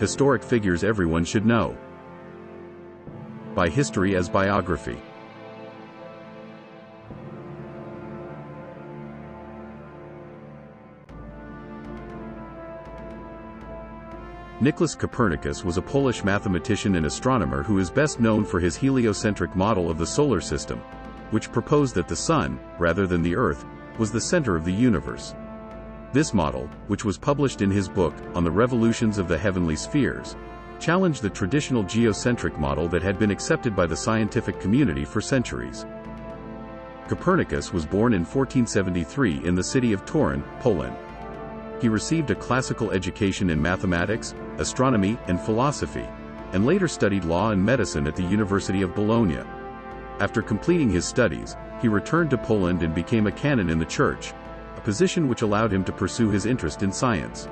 historic figures everyone should know. By history as biography. Nicholas Copernicus was a Polish mathematician and astronomer who is best known for his heliocentric model of the solar system, which proposed that the Sun, rather than the Earth, was the center of the universe. This model, which was published in his book, On the Revolutions of the Heavenly Spheres, challenged the traditional geocentric model that had been accepted by the scientific community for centuries. Copernicus was born in 1473 in the city of Torun, Poland. He received a classical education in mathematics, astronomy, and philosophy, and later studied law and medicine at the University of Bologna. After completing his studies, he returned to Poland and became a canon in the church, a position which allowed him to pursue his interest in science.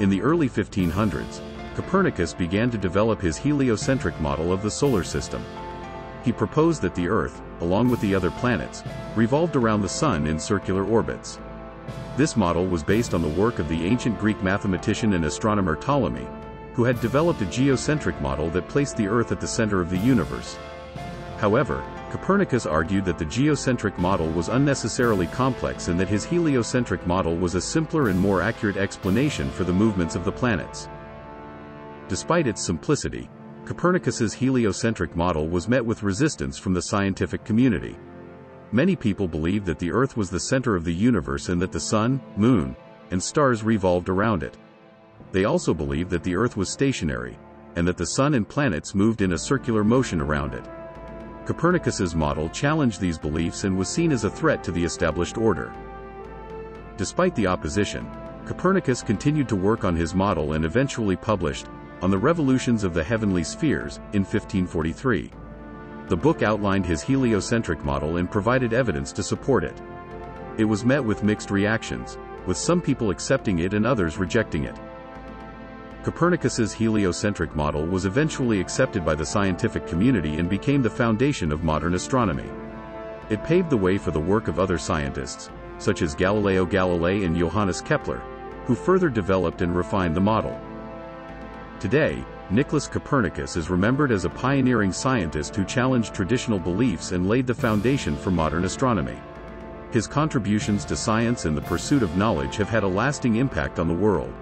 In the early 1500s, Copernicus began to develop his heliocentric model of the solar system. He proposed that the Earth, along with the other planets, revolved around the Sun in circular orbits. This model was based on the work of the ancient Greek mathematician and astronomer Ptolemy, who had developed a geocentric model that placed the Earth at the center of the universe. However, Copernicus argued that the geocentric model was unnecessarily complex and that his heliocentric model was a simpler and more accurate explanation for the movements of the planets. Despite its simplicity, Copernicus's heliocentric model was met with resistance from the scientific community. Many people believed that the Earth was the center of the universe and that the Sun, Moon, and stars revolved around it. They also believed that the Earth was stationary, and that the Sun and planets moved in a circular motion around it. Copernicus's model challenged these beliefs and was seen as a threat to the established order. Despite the opposition, Copernicus continued to work on his model and eventually published On the Revolutions of the Heavenly Spheres in 1543. The book outlined his heliocentric model and provided evidence to support it. It was met with mixed reactions, with some people accepting it and others rejecting it. Copernicus's heliocentric model was eventually accepted by the scientific community and became the foundation of modern astronomy. It paved the way for the work of other scientists, such as Galileo Galilei and Johannes Kepler, who further developed and refined the model. Today, Nicholas Copernicus is remembered as a pioneering scientist who challenged traditional beliefs and laid the foundation for modern astronomy. His contributions to science and the pursuit of knowledge have had a lasting impact on the world.